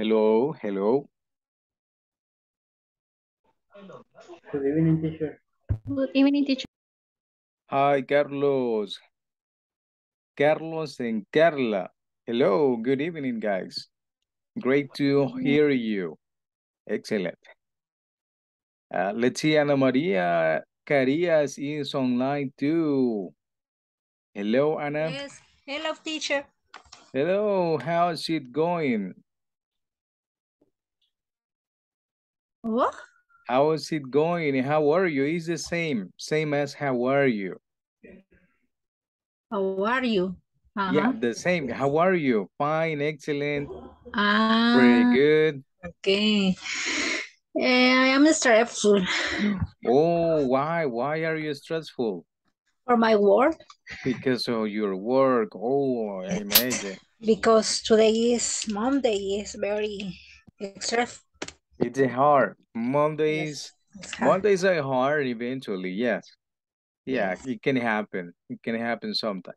Hello, hello. Good evening, teacher. Good evening, teacher. Hi, Carlos. Carlos and Carla. Hello, good evening, guys. Great to hear you. Excellent. Uh, let's see, Ana Maria Carias is online too. Hello, Ana. Yes. Hello, teacher. Hello, how's it going? What? How is it going? How are you? It's the same, same as how are you? How are you? Yeah, Uh-huh. the same. How are you? Fine, excellent, Ah, pretty good. okay. Eh, I am stressful Oh, why? Why are you stressful? for my work Because of your work. Oh, I imagine. because today is Monday. is very stressful. It's hard. Mondays, hard. Mondays are hard eventually, yes. Yeah, Yes. it can happen. It can happen sometimes.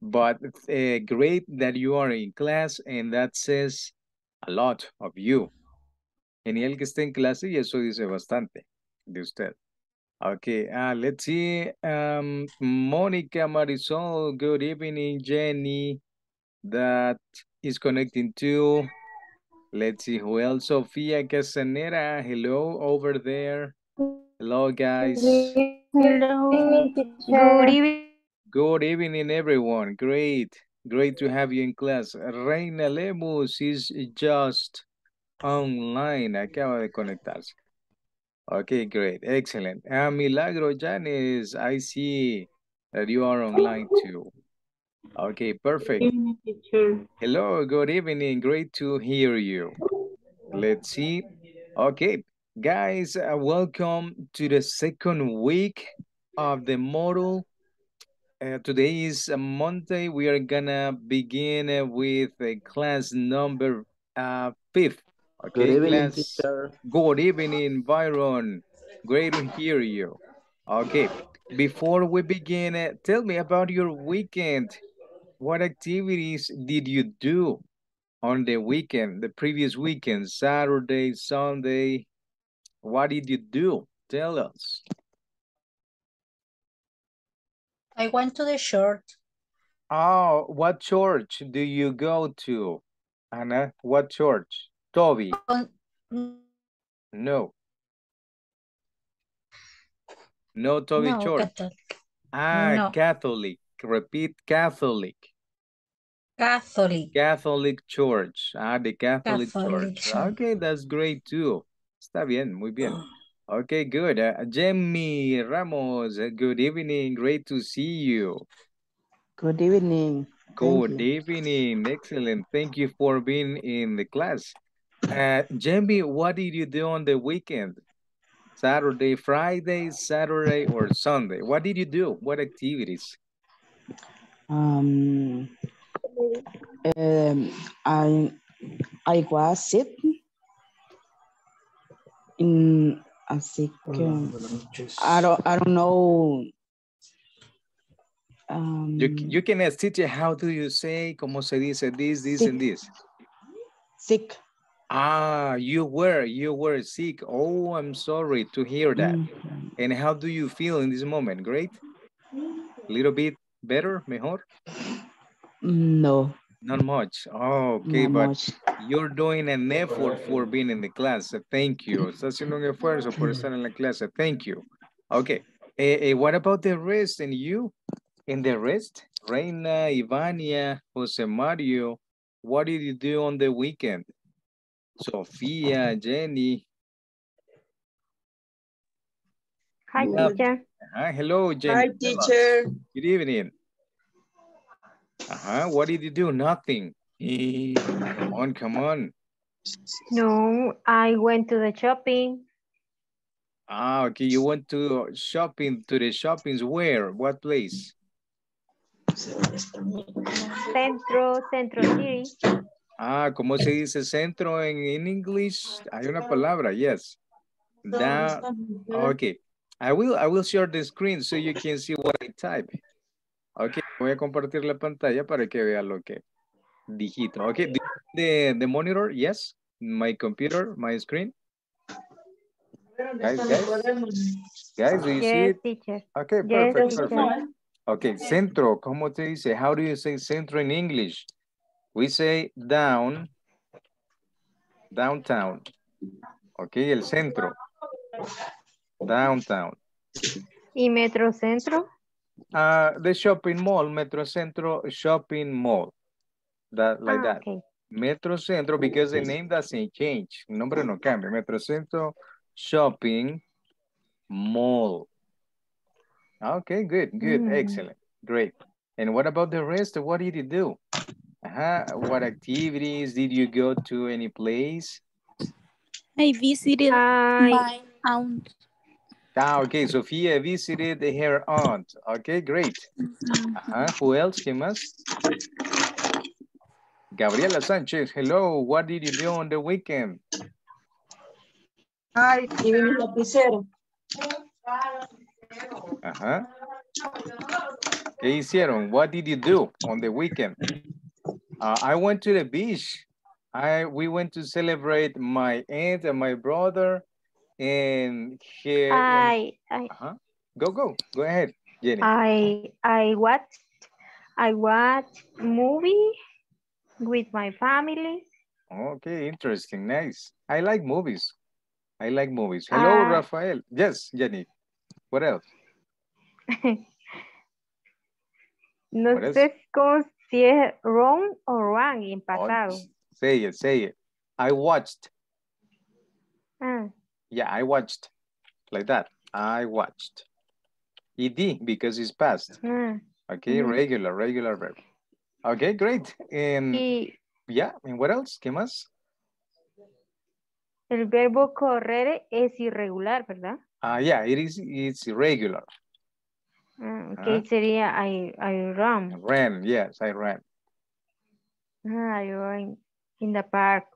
But uh, great that you are in class and that says a lot of you. Genial que esté en clase y eso dice bastante de usted. Okay, uh, let's see. Um, Monica Marisol, good evening. Jenny, that is connecting to. Let's see who else. Sofia Casanera, hello over there. Hello, guys. Hello. Good evening. Good evening, everyone. Great, great to have you in class. Reina Lemus is just online. Acaba de conectarse. Okay, great. Excellent. Uh, Milagro Janice, I see that you are online too. Okay, perfect. evening. Hello, good evening. Great to hear you. Let's see. Okay, guys, uh, welcome to the second week of the model. Uh, today is a Monday. We are gonna begin uh, with uh, class number uh, fifth. Good Okay, evening, class. teacher. Good evening, Byron. Great to hear you. Okay, before we begin, uh, tell me about your weekend. What activities did you do on the weekend, the previous weekend, Saturday, Sunday? What did you do? Tell us. I went to the church. Oh, what church do you go to? Anna, what church? Toby, On, no. No Toby no, church. Catholic. Ah, No. Catholic. Repeat, Catholic. Catholic. Catholic Church. Ah, the Catholic, Catholic Church. Church. Okay, that's great too. Está bien, muy bien. Okay, good. Uh, Jemmy Ramos, uh, good evening. Great to see you. Good evening. Thank Good you. evening. Excellent. Thank you for being in the class. Uh, Jemmy, what did you do on the weekend? Saturday, Friday, Saturday, or Sunday? What did you do? What activities? Um, um, I I was sick. In así que I don't I don't know. Um, You, you can ask teacher, how do you say, como se dice this, this, and this? sick. Ah, you were, you were sick. Oh, I'm sorry to hear that. Mhm. And how do you feel in this moment? Great? A little bit better, mejor? No, Not much. Oh, okay, not but much. you're doing an effort for being in the class. Thank you. Está haciendo un esfuerzo por estar en la clase. Thank you. Okay. Eh, eh, what about the rest and you? And the rest? Reina, Ivania, Jose Mario, what did you do on the weekend? Sofia, Jenny. Hi, Yeah. teacher. Ah, hello, Jenny. Hi, teacher. Good evening. Uh-huh. What did you do? Nothing. Come on, come on. No, I went to the shopping. Ah, okay. You went to shopping, to the shoppings where? What place? Centro, Centro City. Ah, ¿cómo se dice centro en, en English? Hay una palabra, yes. Da, okay. I will, I will share the screen so you can see what I type. Okay, voy a compartir la pantalla para que vea lo que digito. Okay, the, the, monitor, yes? my computer, my screen? Guys, guys, guys, do you see it? teacher. Okay, Yes, perfect, teacher. perfect. Okay, centro, ¿cómo te dice? How do you say centro in English? We say down, downtown. Okay, el centro. Downtown. ¿Y Metrocentro? Uh, the shopping mall, Metrocentro Shopping Mall. That, like Ah, that. okay. Metrocentro, because the name doesn't change. El nombre no cambia. Metrocentro Shopping Mall. Okay, good, good, Mm. excellent, great. And what about the rest? What did you do? Uh-huh. What activities? Did you go to any place? I visited Ay, my aunt. Ah, okay, Sofia visited her aunt. Okay, great. Ajá, who else? ¿Quién más? Gabriela Sánchez, hello. What did you do on the weekend? Hi, y lapicero. Ajá. ¿Qué hicieron? What did you do on the weekend? Uh, I went to the beach. I we went to celebrate my aunt and my brother and here. I, I, Ajá. Go, go, go ahead, Jenny. I, I watched, I watched movie with my family. Okay, interesting, nice. I like movies. I like movies. Hello, Ah. Rafael. Yes, Jenny. What else? No What sé cómo si es wrong or wrong en Oh, pasado. say it, say it. I watched. Ah, Yeah, I watched. Like that. I watched. ED because it's past. ah. Okay, Mhm. regular, regular verb. Okay, great. And Y yeah, and what else? ¿Qué más? el verbo correr es irregular, ¿verdad? Ah, yeah, it is, it's irregular. Ah, ok, Ah. sería I, I run. Ran, yes, I ran. I run in the park.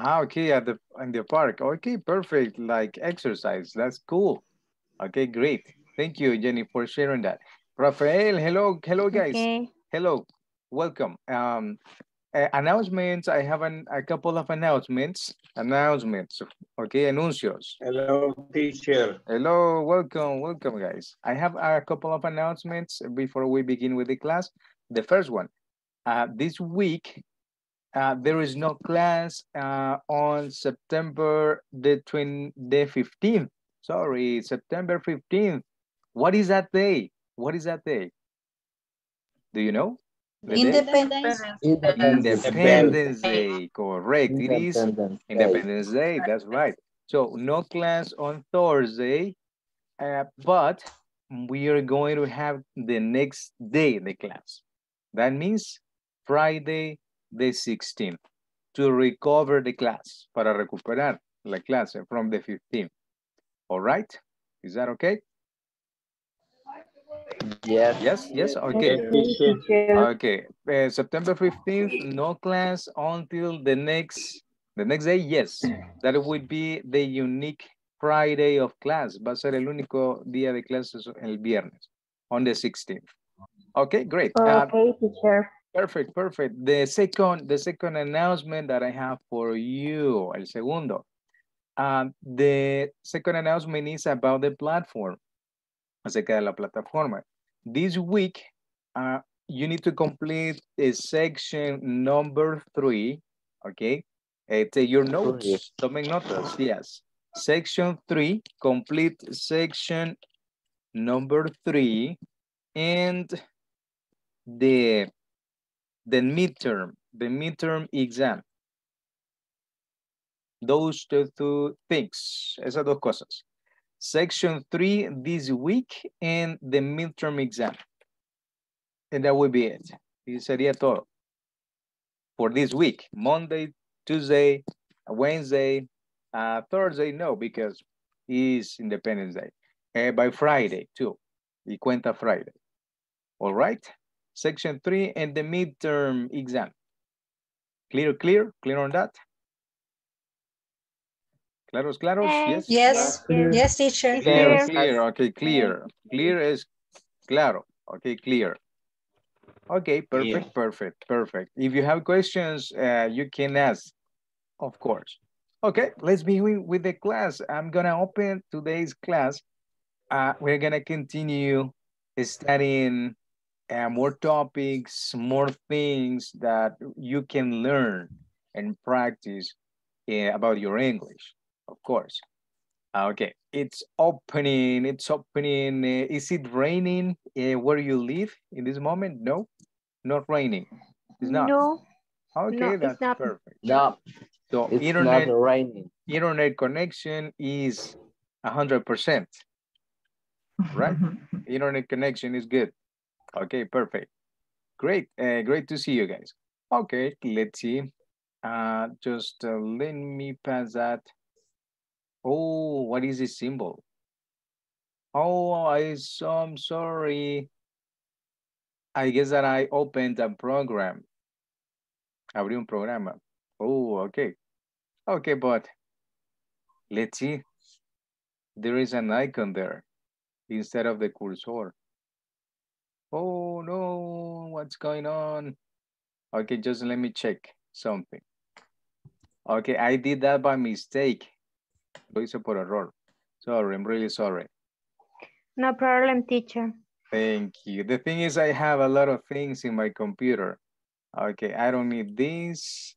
Ah, okay, at the, in the park. Okay, perfect, like exercise. That's cool. Okay, great. Thank you, Jenny, for sharing that. Rafael, hello, hello, guys. Okay. Hello, welcome. Um, uh, announcements, I have an, a couple of announcements. Announcements, okay, anuncios. Hello, teacher. Hello, welcome, welcome, guys. I have a couple of announcements before we begin with the class. The first one, uh, this week, uh, there is no class uh, on September the, twin, the 15th. Sorry, September 15th. What is that day? What is that day? Do you know? The? Independence. Independence Day, correct. It is Independence Day. Independence Day, that's right. So no class on Thursday, uh, but we are going to have the next day the class. That means Friday the 16th to recover the class, para recuperar la clase from the 15th. All right? Is that okay? Yes. Yes, yes, okay. teacher. Okay, uh, September 15th, no class until the next, the next day, yes. That would be the unique Friday of class. Va a ser el único día de clases el viernes, on the 16th. Okay, great. Uh, Okay, teacher. Perfect, perfect. The second, the second announcement that I have for you, el segundo. Um, the second announcement is about the platform, acerca de la plataforma. This week, uh, you need to complete a section number three, okay? Uh, take your notes, tomen notas, yes. Section three, complete section number three, and the, the midterm, the midterm exam. Those two, things, esas dos cosas. Section three this week and the midterm exam. And that would be it. Y sería todo. For this week, Monday, Tuesday, Wednesday, uh, Thursday, no, because it's Independence Day. Uh, by Friday, too. Y cuenta Friday. All right? Section three and the midterm exam. Clear, clear, clear on that? Claros, claros, yes? Yes, Yes. yes, teacher. Clear, Clear. clear, okay, clear. Clear is claro, okay, clear. Okay, perfect, perfect, perfect. If you have questions, uh, you can ask. Of course. Okay, let's begin with the class. I'm gonna open today's class. Uh, we're gonna continue studying uh, more topics, more things that you can learn and practice uh, about your English, of course. Okay, it's opening, it's opening. Uh, is it raining uh, where you live in this moment? No, not raining. It's not. No, Okay, no, it's that's not. perfect. No, So it's internet, not raining. internet connection is hundred percent, right? Internet connection is good. Okay, perfect. Great, uh, great to see you guys. Okay, let's see. Uh, just uh, let me pass that. Oh, what is this symbol? Oh, I so I'm sorry. I guess that I opened a program. Abrí un programa. Oh, okay. Okay, but let's see. There is an icon there instead of the cursor. Oh no, what's going on? Okay, just let me check something. Okay, I did that by mistake. Lo hice por error. Sorry, I'm really sorry. No problem, teacher. Thank you. The thing is, I have a lot of things in my computer. Okay, I don't need this.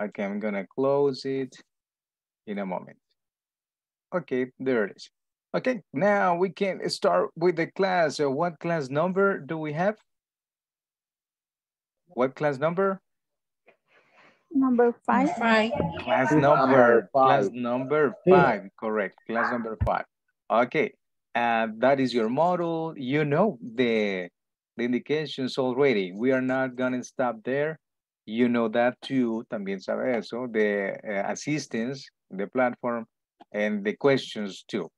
Okay, I'm gonna close it in a moment. Okay, there it is. Okay, now we can start with the class. So what class number do we have? What class number? Number five. Five. Class Number number, class number Fifth. five, correct, class number five. Okay, and that is your model. You know the, the indications already. We are not gonna stop there. You know that too, también sabe eso, the uh, assistance, the platform, and the questions too.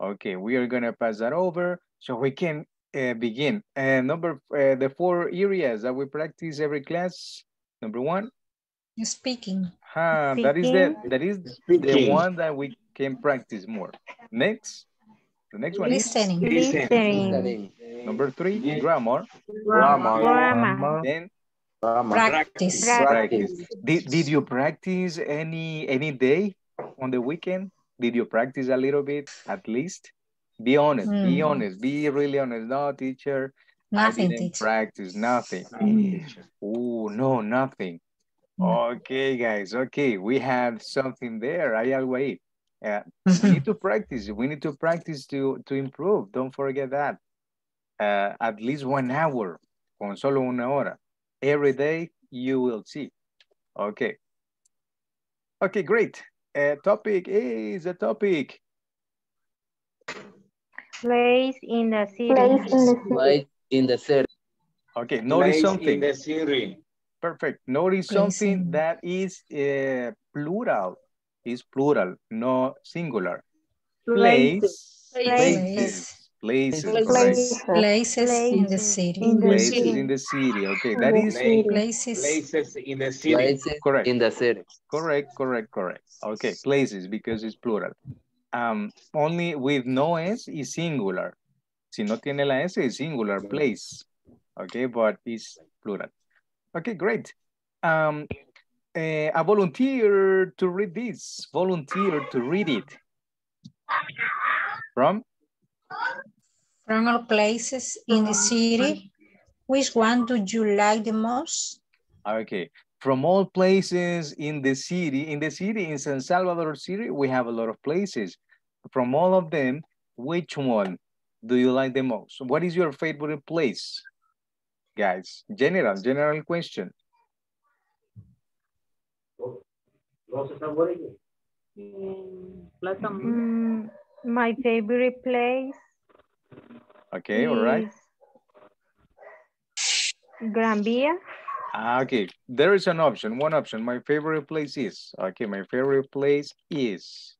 Okay, we are gonna pass that over so we can uh, begin. And number, uh, the four areas that we practice every class. Number one, you Speaking. Ah, that is the Speaking. that is the one that we can practice more. Next, the next one is Listening. Listening. Listening. number three, grammar. Grammar. Grammar. Then Grammar. Practice. practice. Did did you practice any any day on the weekend? Did you practice a little bit at least? Be honest. Be Hmm. honest. Be really honest. No, teacher. I Nothing, didn't teacher. practice nothing. Oh no, nothing. No. Okay, guys. Okay, we have something there. I will wait. Uh, we need to practice. We need to practice to to improve. Don't forget that. Uh, at least one hour, con solo una hora. Every day you will see. Okay. Okay, great. Uh, topic is a topic. Place in the city. Place in the city. Okay, notice Place something. In the city. Perfect. Notice Place something in- that is uh, plural. Is plural, no singular. Place. Places. Places. Places. Places. correct. Places in the city. in the Places city. in the city. Okay, that is Places. Places in the city. Places correct. in the city. Correct, correct, correct. Okay, places because it's plural. Um, only with no S is singular. Si no tiene la S es singular, place. Okay, but it's plural. Okay, great. Um, a volunteer to read this. Volunteer to read it. From? From all places in the city, which one do you like the most? Okay. From all places in the city, in the city, in San Salvador City, we have a lot of places. From all of them, which one do you like the most? What is your favorite place? Guys, general, general question. Mm, my favorite place Okay, all right. is Gran Via. Ah, okay, there is an option, one option. My favorite place is, okay, my favorite place is,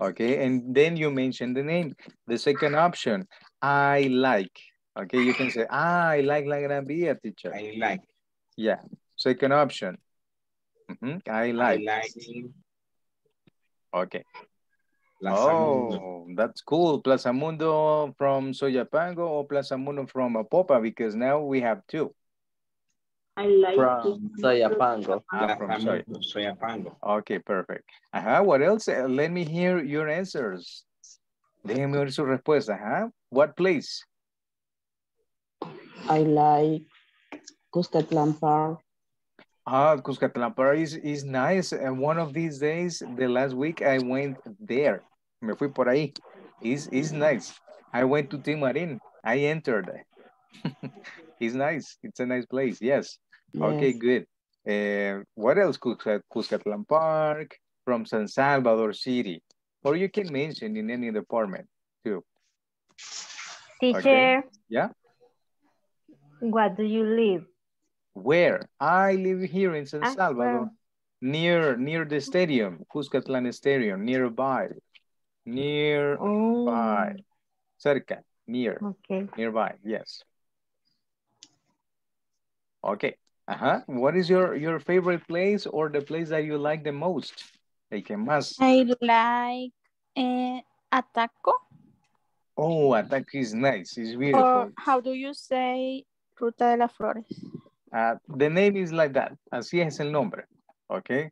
okay, and then you mention the name. The second option, I like, okay, you can say, ah, I like La Gran Via, teacher. I like. Yeah, second option. Mhm, I I like, like okay. Plaza Mundo. Oh, that's cool. Plaza Mundo from Soyapango or Plaza Mundo from Apopa because now we have two. I like From Soyapango. Ah, from soy. Soyapango. Okay, perfect. Ajá, what else? Uh, let me hear your answers. Déjenme oír su respuesta. Ajá. What place? I like Cuscatlan Park. Ah, Cuscatlán Park is, is nice. And one of these days, the last week, I went there. Me fui por ahí. It's, it's nice. I went to Timarin. I entered. it's nice. It's a nice place. Yes. Okay, good. Uh, what else? Cusca- Cuscatlán Park, from San Salvador City. Or you can mention in any department too. Teacher, Yeah. what do you live? Where? I live here in San Ah, Salvador. Near near the stadium, Cuscatlán Stadium, nearby. Nearby. Oh, Cerca, near, okay. nearby, yes. Okay. Uh-huh. What is your your favorite place or the place that you like the most? El que más. I like eh, Ataco. Oh, Ataco is nice. It's Or how do you say Ruta de las Flores? Uh, the name is like that. Así es el nombre. Okay.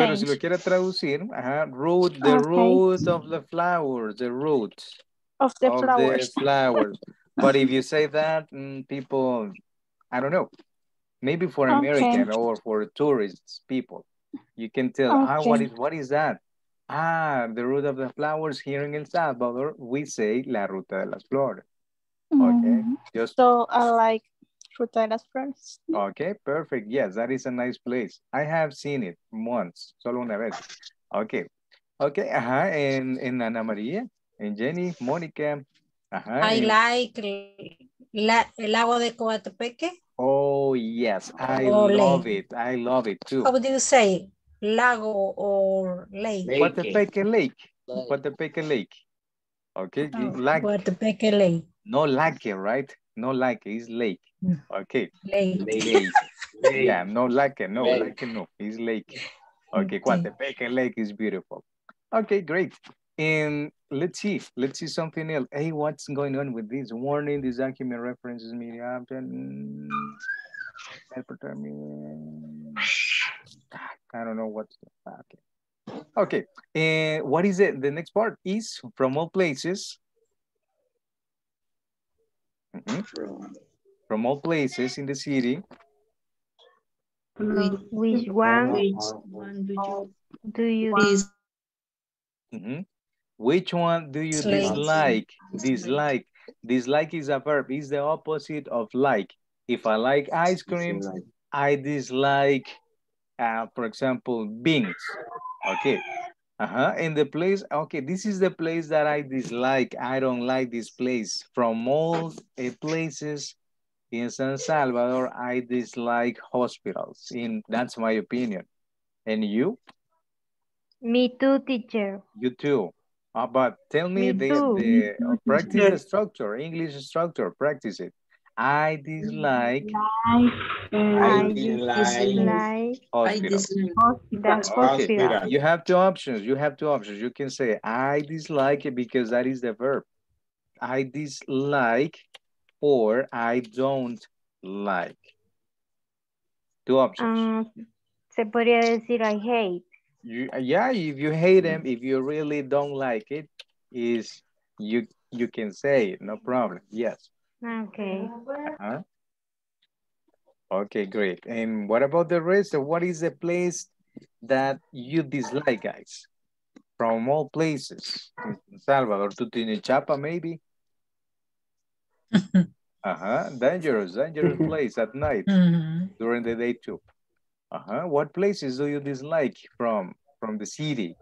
Pero si lo quiere traducir, ajá, root, the Okay. root of the flowers, the roots Of the of flowers. the flowers. but if you say that, mm, people, I don't know, maybe for Okay. American or for tourists people, you can tell, ah, what Okay. is what is that? Ah, the root of the flowers here in El Salvador, we say la ruta de las flores. Okay, Mhm. just So I like Ruta de las Flores. Okay, perfect. Yes, that is a nice place. I have seen it once, solo una vez. Okay, okay, ajá, en, en Ana María, en Jenny, Mónica, ajá. I like la, el lago de Coatepeque. Oh, yes, I oh, Or love it. I love it too. How do you say? Lago or lake? Lake. Coatepeque Lake, Like, Coatepeque Lake. Okay, Oh, like, Coatepeque lake. no lake, right? No lake, it's lake. Mm. Okay, Lake. lake. Lake. Yeah, no like, no Lake. like, no, it's lake. Okay, Okay. Coatepeque Lake is beautiful. Okay, great. And let's see, let's see something else. Hey, what's going on with this warning? This document references media option. I don't know what's okay. Okay, and what is it? The next part is from all places. Mhm. From all places in the city. Which one which one do you Mhm. Which one do you Dislike. dislike? Dislike. Dislike is a verb. Is the opposite of like. If I like ice cream, I dislike, uh, for example, beans. Okay. Uh-huh. And the place, okay, this is the place that I dislike. I don't like this place. From all uh, places in San Salvador, I dislike hospitals. In That's my opinion. And you? Me too, teacher. You too. Uh, but tell me, Me the, too. the uh, practice the structure, English structure, practice it. I dislike I I dislike Like hospitals. the Okay, hospital. you have two options. You have two options. You can say, I dislike it because that is the verb. I dislike or I don't like. Two options. Ah, se podría decir I hate. You, yeah, if you hate them, if you really don't like it, is you you can say it, no problem. Yes. Okay. Uh-huh. Okay, great. And what about the rest? So what is the place that you dislike, guys? From all places. Salvador Tutunichapa, maybe? Uh-huh. Dangerous, dangerous place at night. Mhm. During the day too. Uh-huh. What places do you dislike from from the city?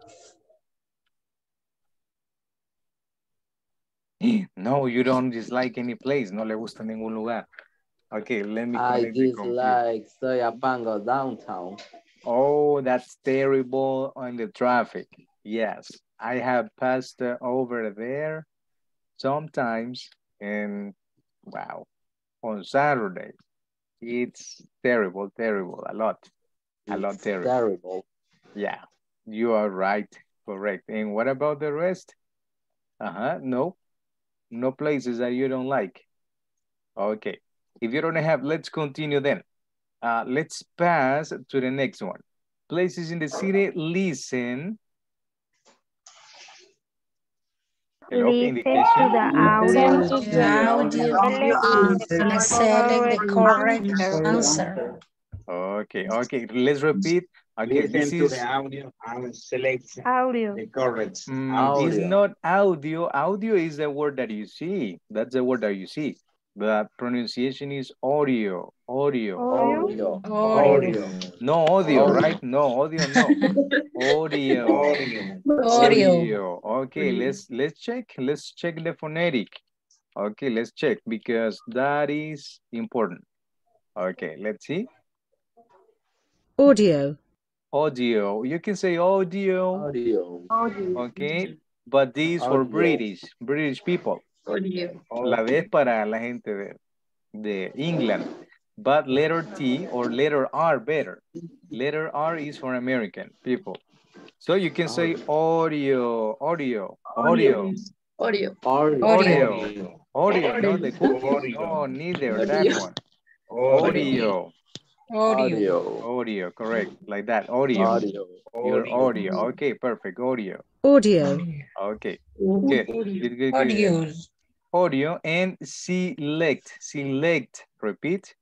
No, you don't dislike any place. No le gusta ningún lugar. Okay, let me I connect the computer. dislike Soyapango downtown. Oh, that's terrible on the traffic. Yes, I have passed uh, over there sometimes and wow, on Saturday. It's terrible, terrible, a lot, a lot terrible. terrible. Yeah, you are right, correct. And what about the rest? Uh-huh, no, no places that you don't like. Okay, if you don't have, let's continue then. Uh, let's pass to the next one. Places in the city, listen. Hello, Listen indication. to the audio. To The audio and select the correct answer. Okay, okay, let's repeat. Okay, Listen this to is, the audio and select Audio. the correct. mm, it's not audio. Audio is the word that you see. That's the word that you see. The pronunciation is audio, audio. Audio. Audio. Audio. No audio, Audio. right? No audio, no. Audio. Audio. Audio. Okay, let's let's check. Let's check the phonetic. Okay, let's check because that is important. Okay, let's see. Audio. Audio. You can say audio. Audio. Okay, but this for Audio. British, British people. La D es para la gente de, de England. But letter T or letter R better. Letter R is for American people. So you can say audio, audio, audio, Audio. Audio. audio, audio, no the cookie. Audio. No, neither that one. Audio. Audio, Audio. audio, correct. Like that, audio. Audio. Your audio. Okay, perfect. Audio. Audio. Okay, good. Good, good, good. Audio. Audio and select. Select. Repeat.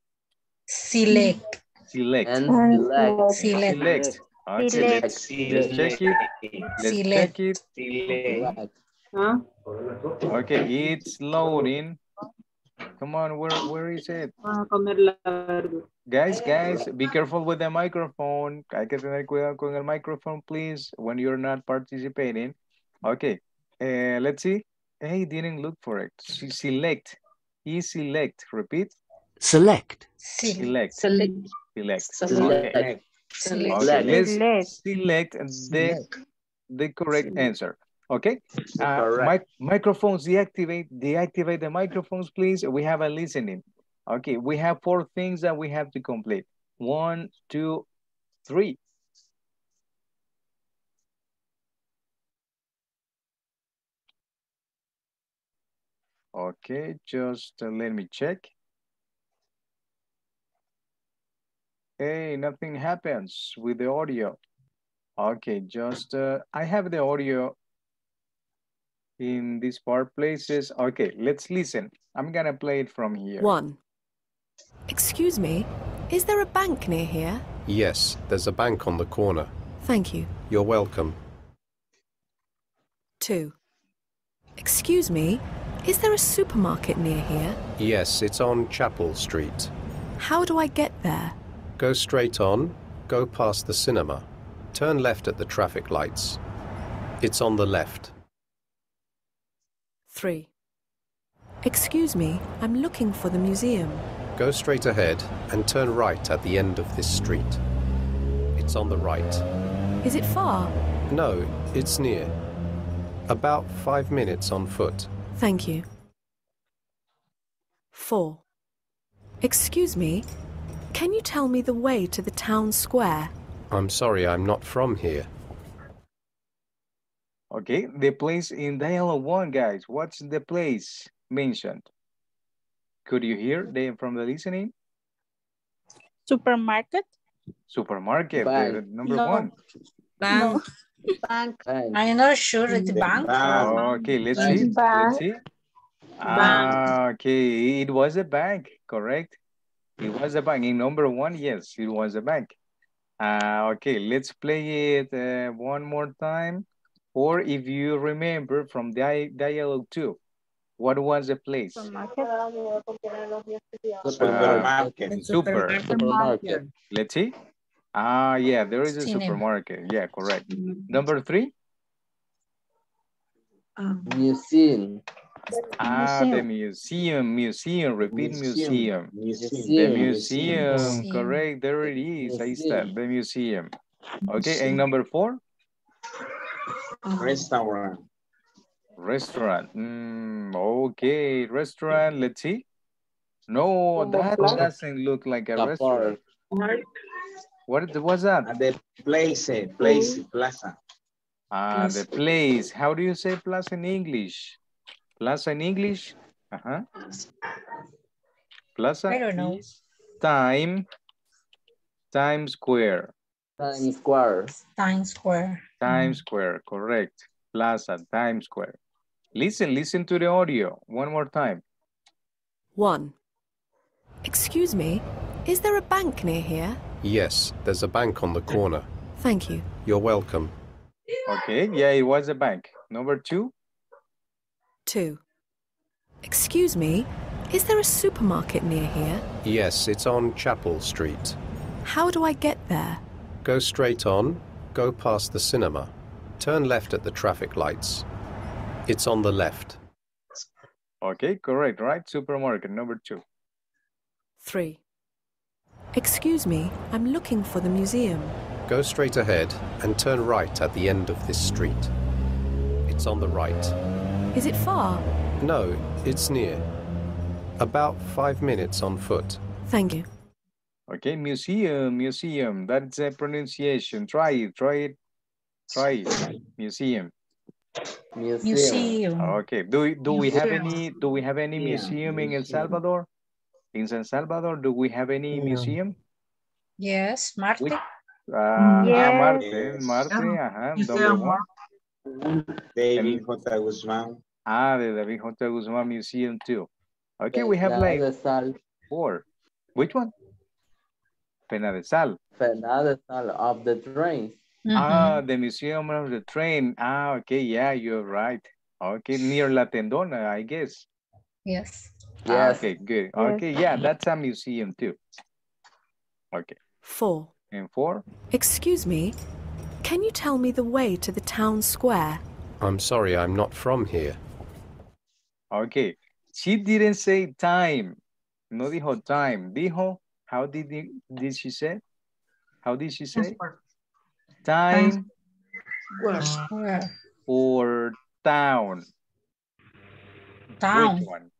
Select. Select. And select. Select. Select. Okay, Select. let's, let's check it. Let's Select. check it. Select. Select. Okay, it's loading. Come on, where where is it? Guys, guys, be careful with the microphone. Hay que tener cuidado con el microphone, please, when you're not participating. Okay, uh, let's see. Hey, didn't look for it. Se- Select. He select. Repeat. Select. Select. Select. Select. Select. Okay. Select. Okay, Select. let's Select. select the, the correct answer. Okay. Uh, Correct. mic- microphones deactivate, deactivate the microphones, please. We have a listening. Okay, we have four things that we have to complete. One, two, three. Okay, just uh, let me check. Hey, nothing happens with the audio. Okay, just, uh, I have the audio in these part places. Okay, let's listen. I'm gonna play it from here. One. Excuse me, is there a bank near here? Yes, there's a bank on the corner. Thank you. You're welcome. Two. Excuse me, is there a supermarket near here? Yes, it's on Chapel Street. How do I get there? Go straight on, go past the cinema. Turn left at the traffic lights. It's on the left. Three. Excuse me, I'm looking for the museum. Go straight ahead and turn right at the end of this street. It's on the right. Is it far? No, it's near. About five minutes on foot. Thank you. Four. Excuse me, can you tell me the way to the town square? I'm sorry, I'm not from here. Okay, the place in dialogue one, guys. What's the place mentioned? Could you hear them from the listening? Supermarket. Supermarket, number No. one. Bank. Bank. Bank. I'm not sure it's The bank. bank. okay, let's Bank. see. Let's Bank. see. Ah, okay, it was a bank, correct? It was a bank. In number one, yes, it was a bank. Uh, okay, let's play it uh, one more time. Or if you remember from di dialogue two, what was the place? Supermarket. Supermarket. Super. Supermarket. Let's see. Ah, yeah, there is a Cinema. supermarket. Yeah, correct. Number three. Museum. Ah, the museum, museum, repeat museum. The Museum. museum, Museum. correct, there it is, ahí está, Museum. the museum. Okay, and number four, Restaurant. restaurant. Mm, okay, restaurant, let's see. No, that doesn't look like a La restaurant. Park. What was that? The place, eh, place, plaza. Ah, the place. How do you say plaza in English? Plaza in English? Uh-huh. Plaza I don't know. is time Times Square. Times Square. Times Square. Times Square, correct. Plaza, Times Square. Listen, listen to the audio one more time. 1. Excuse me, is there a bank near here? Yes, there's a bank on the corner. Thank you. You're welcome. Okay, yeah, it was a bank. Number two, 2. Excuse me, is there a supermarket near here? Yes, it's on Chapel Street. How do I get there? Go straight on, go past the cinema. Turn left at the traffic lights. It's on the left. okay, correct, right? Supermarket, number two. 3. Excuse me, I'm looking for the museum. Go straight ahead and turn right at the end of this street. It's on the right. Is it far? No, it's near. About five minutes on foot. Thank you. Okay, museum, museum, that's a pronunciation. Try it, try it, try it. Museum. Museum. Museum. Okay, do, we- do we have any, do we have any Yeah, museum in El. Salvador? In San Salvador, do we have any museum? Yes, Marte. Which- Ah, Yes. Marte, Marte, ajá, number one. David J. Guzmán. Ah, the David J. Guzman Museum too. Okay, we have like de Sal. four. Which one? FENADESAL. Pena de Sal of the trains. Ah, the Museum of the Train. Ah, okay, yeah, you're right. Okay, near La Tendona, I guess. Yes. Ah, Yes. okay, good. Okay, yeah, that's a museum too. Okay, 4. and four? Excuse me, can you tell me the way to the town square? I'm sorry, I'm not from here. Okay, she didn't say time. No dijo time. Dijo, how did, he- did she say? How did she say? Time Square. or town? Town. Which one?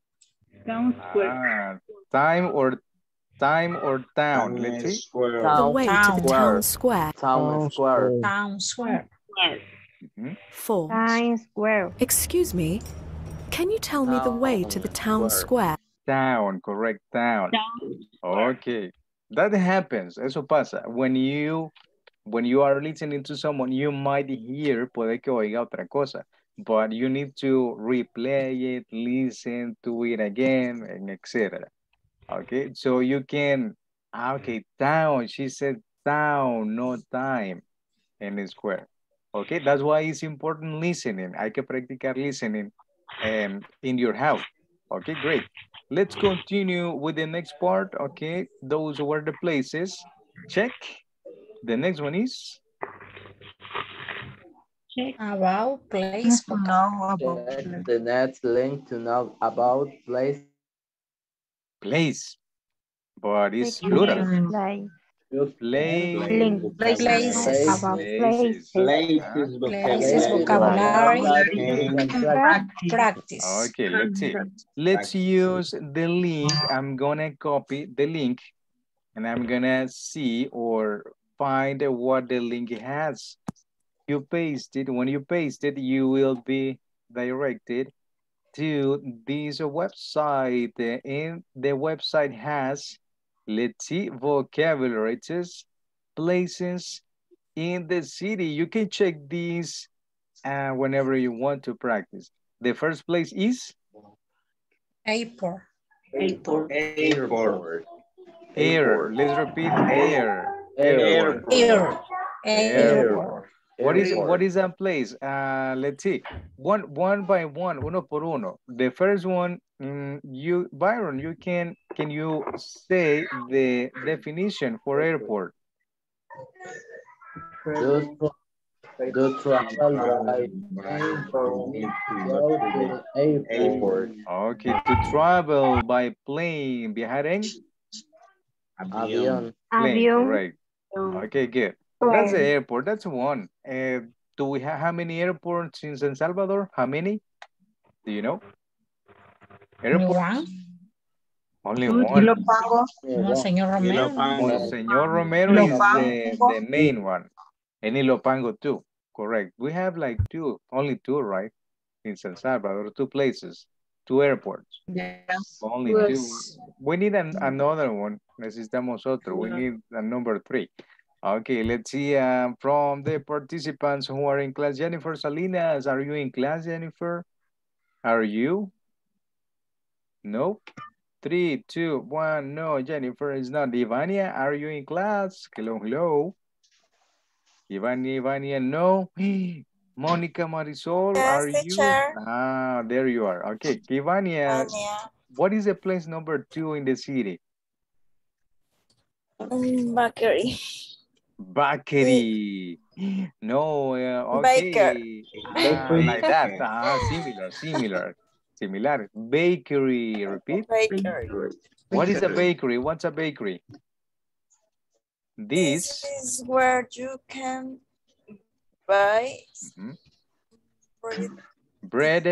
Ah, time or time or town. Let's see. Square. The Town. way to Town. the town square. Town Square. Town Square. Mhm. 4. Times Square. Excuse me, can you tell me the way to the town Town square? Town, correct, town. Okay, that happens. Eso pasa. When you when you are listening to someone, you might hear, puede que oiga otra cosa, but you need to replay it, listen to it again, and etc. Okay, so you can, ah, okay, town. She said town, no time, in the square. Okay, that's why it's important listening. Hay que practice listening um, in your house. Okay, great. Let's continue with the next part. Okay, those were the places. Check. The next one is About place. Check the next link to know about place. place, but it's plural. Like Just Place. Link. Places. about places. Places, Places, vocabulary. vocabulary. and Practice. Okay, let's see. Let's use the link. I'm gonna copy the link and I'm gonna see or find what the link has. You paste it. When you paste it, you will be directed to this website. And the website has, let's see, vocabulary. It places in the city. You can check these uh, whenever you want to practice. The first place is Airport. Airport. Airport. air. Let's repeat air. Airport. Air. Airport. Airport. What is Airport. what is that place? Uh, let's see. One one by one, uno por uno. The first one, mm, you Byron, you can can you say the definition for airport? Do, do travel by plane from go airport. Okay, to travel by plane, viajar en Avión. plane, Avión. correct. Okay, good. That's the airport. That's one. Uh, do we have how many airports in San Salvador? How many? Do you know? Airports? One. Only one. Monseñor Romero. Monseñor Romero is the, the main one. And Ilopango too. Correct. We have like two, only two, right? In San Salvador, two places, two airports. Yes. Only Yes. two. We need an, another one. Necesitamos otro. We need a number three. Okay, let's see. Um, from the participants who are in class, Jennifer Salinas, are you in class, Jennifer? Are you? No. Three, two, one. No, Jennifer is not. Ivania, are you in class? Hello, hello. Ivania, Ivania, no. Monica Marisol, Yes, are you? Ah, there you are. Okay, Ivania, what is the place number two in the city? Mm, Bakery. Bakery. No, uh, okay. Baker. Ah, like that. Ah, similar, similar, similar. Bakery, repeat. Bakery. What is a bakery? What's a bakery? This. this is where you can buy Mhm. bread, Bread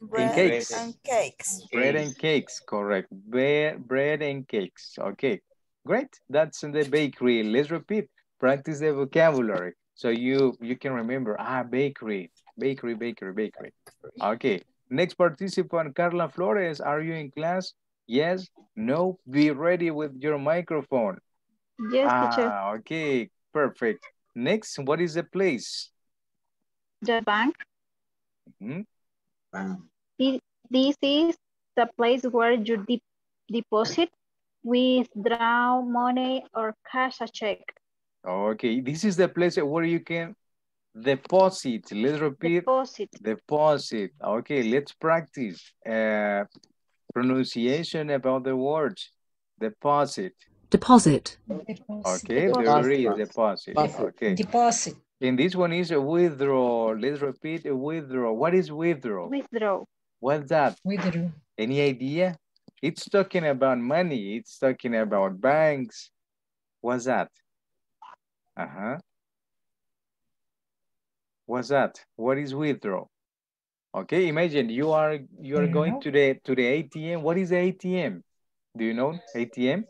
bread cakes. and cakes. Bread and cakes, correct. Bread, bread and cakes. Okay, great. That's in the bakery. Let's repeat. Practice the vocabulary. So you you can remember, ah, bakery, bakery, bakery, bakery. Okay, next participant, Carla Flores. Are you in class? Yes, no, be ready with your microphone. Yes, teacher. Ah, okay, perfect. Next, what is the place? The bank. Mhm. Thi- This is the place where you de- deposit, withdraw money, or cash a check. Okay, this is the place where you can deposit. Let's repeat. Deposit. Deposit. Okay, let's practice uh, pronunciation about the words. Deposit. Deposit. Okay, Deposit. there is deposit. Deposit. Okay. Deposit. And this one is a withdraw. Let's repeat a withdraw. What is withdraw? Withdraw. What's that? Withdraw. Any idea? It's talking about money. It's talking about banks. What's that? Uh-huh. What's that? What is withdraw? Okay, imagine you are you are Do going know? to the to the ATM. What is the ATM? Do you know ATM?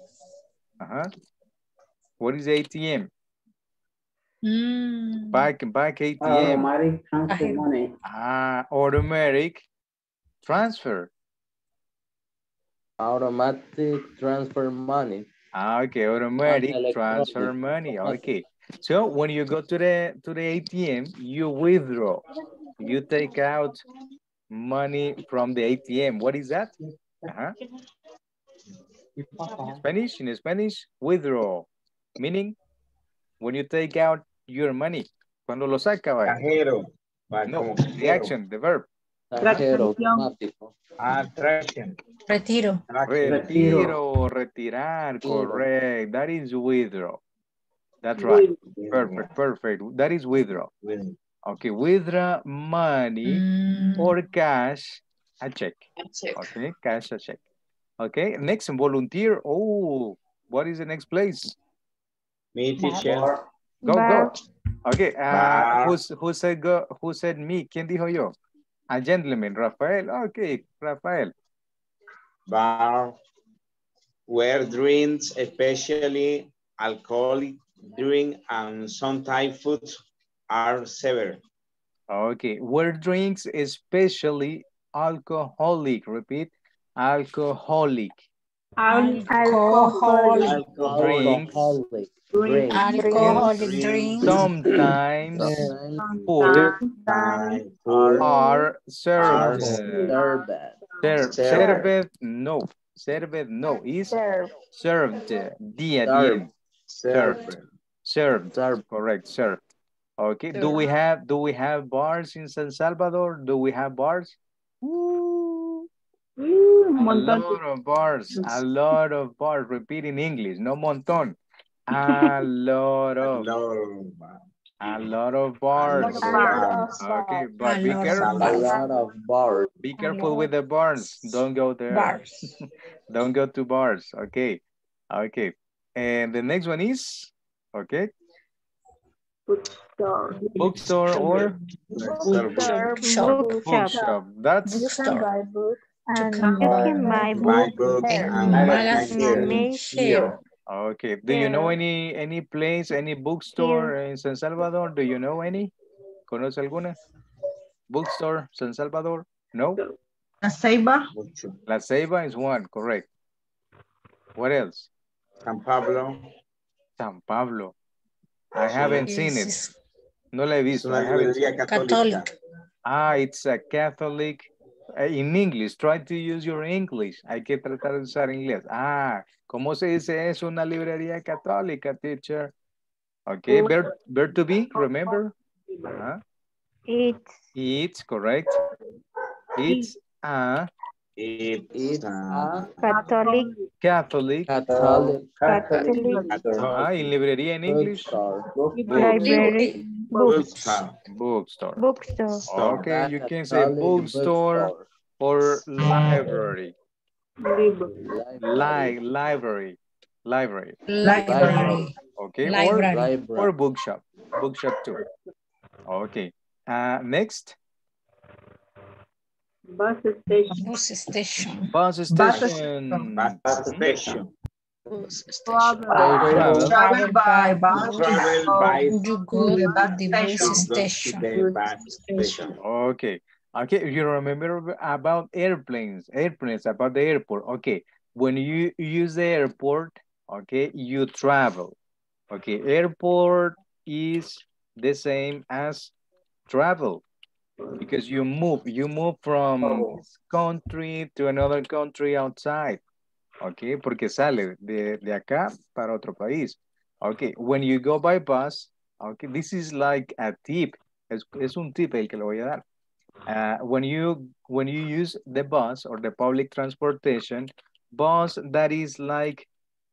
Uh-huh. What is ATM? Mm. Back back ATM. Automatic transfer money. Ah, automatic transfer. Automatic transfer money. Ah, okay, automatic transfer money. Okay. So when you go to the to the ATM, you withdraw. You take out money from the ATM. What is that? Uh-huh. Spanish, in Spanish, withdraw. Meaning, when you take out your money. Cuando lo saca, vaya. Cajero. Va, No, como the action, the verb. Cajero automático. Ah, traction. Retiro. Retiro, retirar, correct. That is withdraw. That's right. Perfect, perfect. That is withdraw. With- Okay, withdraw money Mm. or cash, a check. Okay, cash, a check. Okay, next, volunteer. Oh, what is the next place? Me, teacher. Go, go. Okay, uh, who's, who said go, who said me? ¿Quién dijo yo? A gentleman, Rafael. Okay, Rafael. Bar. Where drinks, especially alcoholic drink and sometimes food are served. Okay, where drinks, especially alcoholic. Repeat, alcoholic. Al- Alcoholic. Drinks. Alcoholic. Drink. Alcoholic Drink. drink. Sometimes food Are- are served. served. Served. served, no. Served, no. Is Serve. served. D at the Served. end. served. Served. Served. Correct, served. Okay, do we have do we have bars in San Salvador? Do we have bars? Mm, un A montón. lot of bars, a lot of bars. Repeat in English, no montón. A lot of, No. a lot of bars. Bars. Okay, but A be lot careful. A lot of bars. Be careful with the bars. Don't go there. Bars. Don't go to bars. Okay. Okay. And the next one is, okay, Bookstore. bookstore or Bookstore. Bookshop. Bookshop. bookshop. That's You can buy books and can you buy can buy Buy books books and Magazine. magazine. Okay. Do you know any any place, any bookstore in San Salvador? Do you know any? ¿Conoce alguna? Bookstore, San Salvador? No? La Ceiba. La Ceiba is one, correct. What else? San Pablo. San Pablo. I haven't seen it. No la he visto. una I haven't seen librería it. católica. Catholic. Ah, it's a Catholic. uh, in English, try to use your English. Hay que tratar de usar inglés. Ah, ¿cómo se dice eso? Una librería católica, teacher. Okay, ver, ver to be, remember? It's It's correct. It's a It's It's a a Catholic, Catholic. Catholic. Catholic Ah, y librería en English. library, book, bookstore. Bookstore. bookstore. Okay, you can say bookstore or library. Library. Library. Library. Library. Okay, or, Library. Library. or bookshop. Bookshop too. Okay. Uh, next, Bus station. Bus station. bus station. Bus station. Bus station. Travel. Travel by bus. Travel by You go to the bus station. the bus station. Okay. Okay, you remember about airplanes, airplanes, about the airport. Okay, when you use the airport, okay, you travel. Okay, airport is the same as travel because you move, you move from this country to another country outside. Okay, porque sale de, de acá para otro país. Okay, when you go by bus, okay, this is like a tip. Es, es un tip el que le voy a dar. Uh, when you when you use the bus or the public transportation, bus that is like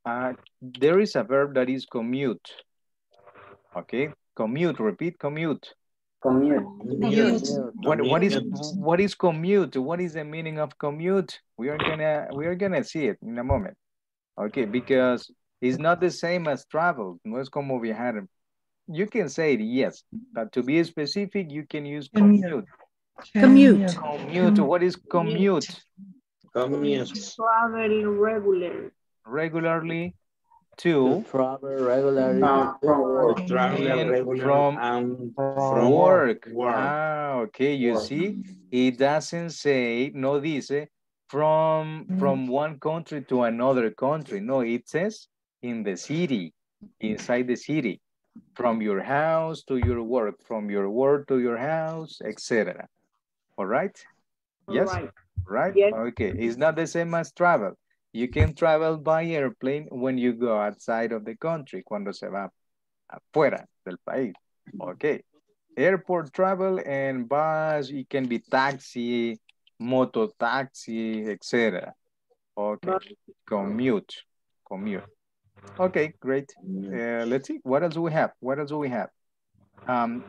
uh, there is a verb that is commute. Okay, commute. Repeat commute. Commute. Commute. What what is Commute. what is commute? What is the meaning of commute? We are gonna we are gonna see it in a moment. Okay, because it's not the same as travel. No es como viajar. You can say it, yes, but to be specific, you can use commute. Commute. Commute. What is commute? Commute. Traveling regular. Regularly To to travel regularly. Uh, from work. Travel and regular from and from work. work. Ah, okay. You Work. see, it doesn't say, no dice, from from one country to another country. No, it says in the city, inside the city, from your house to your work, from your work to your house, etc. All right? Yes. Right. right? Yes. Okay, it's not the same as travel. You can travel by airplane when you go outside of the country, cuando se va afuera del país. Okay, airport travel and bus, it can be taxi, moto taxi, etc. Okay, commute, commute. Okay, great. Uh, let's see, what else do we have? What else do we have? Um,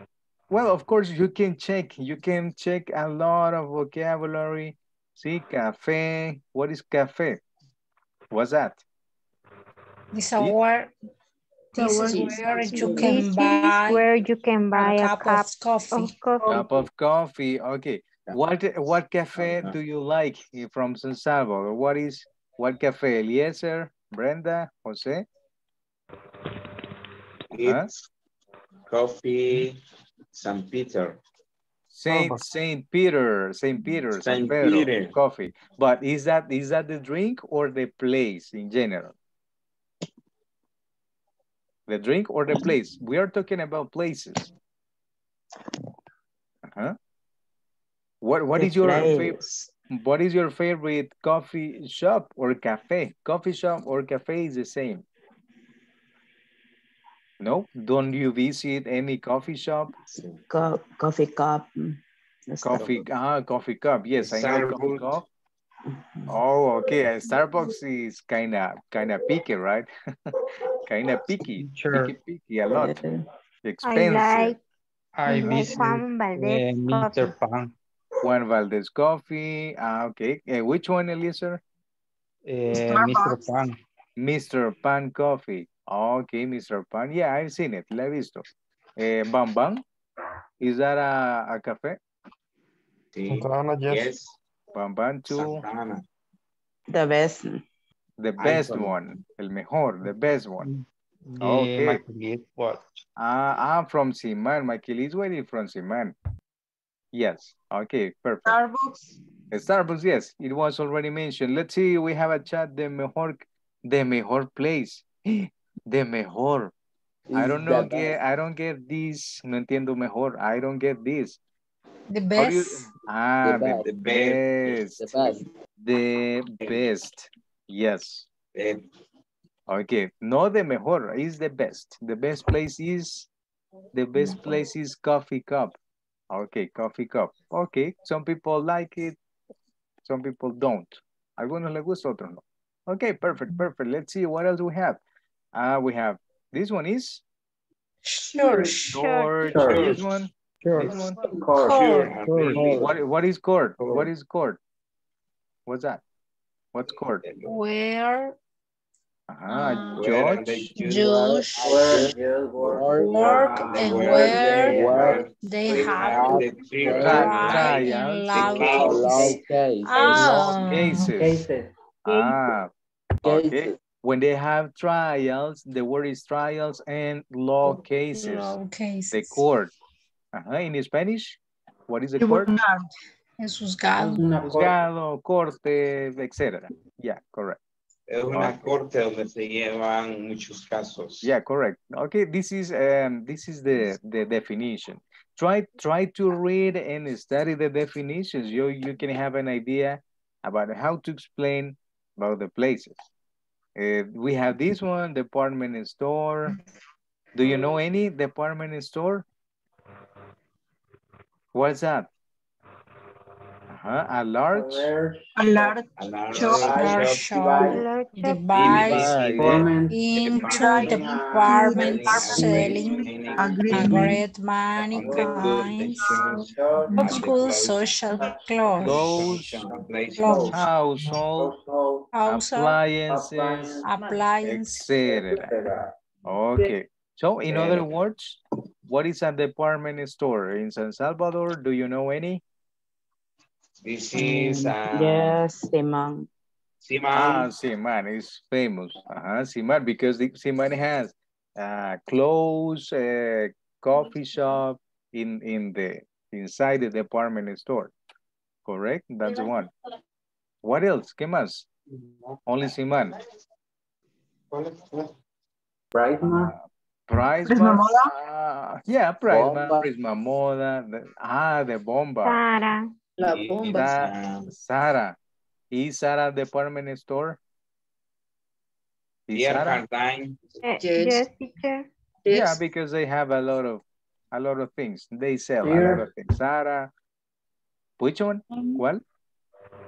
well, of course, you can check. You can check a lot of vocabulary. See, cafe. What is cafe? What's that? This a word. This is where you can buy where you can buy a a cup cup of coffee. of coffee. Cup of coffee. Okay. What what cafe Uh-huh. do you like from San Salvador? What is what cafe? Eliezer, Brenda, Jose? It's coffee San Peter. Saint Saint Peter, Saint Peter, Saint Pedro, Peter. coffee. But is that is that the drink or the place in general? The drink or the place? We are talking about places. Uh-huh. What what is your favorite? What is your favorite coffee shop or cafe? Coffee shop or cafe is the same. No, don't you visit any coffee shop? Co- coffee cup. Coffee, ah, coffee cup. Yes, I know coffee cup. Oh, okay. uh, Starbucks is kind of kind of picky, right? kind of picky, Sure. picky, picky a lot. Yeah. I like, I I like visit Juan uh, Valdez Mr. coffee. Pan. Juan Valdez coffee. Ah, okay. Uh, which one, Eliezer? Uh, Mr. Pan. Mr. Pan coffee. Okay, Mr. Pan. Yeah, I've seen it. La he visto. Eh, Bam Bam. Is that a, a cafe? Sí. Santa Ana, yes. Yes. Bam Bam too. Santa Ana. The best. The best Icon. one. El mejor. The best one. Yeah, Okay. my colleague, what? Ah, I'm from Siman. My kid is waiting from Siman. Yes. Okay, perfect. Starbucks. Starbucks, yes. It was already mentioned. Let's see, we have a chat. The mejor, The mejor place. The mejor. I don't know, get, I don't get this. No entiendo mejor. I don't get this. The How do you- best. ah, the, best. the The best. The best. The best. Yes. Okay. No the mejor. Is the best. The best place is, the best place is coffee cup. Okay, coffee cup. Okay. Some people like it. Some people don't. Algunos les gusta, otros no. Okay, perfect, perfect. Let's see what else we have. Uh, we have, this one is Sure. George. Church. This one, Sure. this one. Court. sure, Sure. What, what is court? Court. What is court? What's that? What's court? Where Uh-huh. George. they Where work. work Ah, and where where they have- they they have have the three Right. Tri- tried trials, in the law cases. Law cases. case. Ah, Cases. Cases. Ah, okay. Cases. When they have trials, the word is trials and law cases. law cases. The court. Uh-huh. In Spanish, what is the court? Es juzgado. Una corte. Juzgado, corte, etc. Yeah, correct. Es una corte donde se llevan muchos casos. Yeah, correct. Okay, this is um this is the the definition. Try try to read and study the definitions. You you can have an idea about how to explain about the places. Uh, we have this one, department store. Do you know any department store? What's that? Uh-huh, a large A large A large Shop. Large shop shop Large divides Divide. department into departments selling selling great many kinds of good social clothes, Those Clothes. household household appliances, appliance, etc. Okay. So in other words, what is a department store in San Salvador? Do you know any? This is uh, Yes, Simon. Ah, Siman. Siman is famous. Uh-huh, Siman, because the, Siman has uh, clothes, uh, coffee shop in, in the, inside the department store. Correct? That's one. What else? ¿Qué más? Only Siman. Brightman Price Prisma Uh, yeah, Price Bomba. Prisma Moda. The, ah, the Bomba. Sara. La bomba. Sara. Is Sara department store? Is Pierre Sara? Eh, Yes. Yes, teacher. Yeah, because they have a lot of a lot of things. They sell a Here. lot of things. Sara. Which one? ¿Cuál?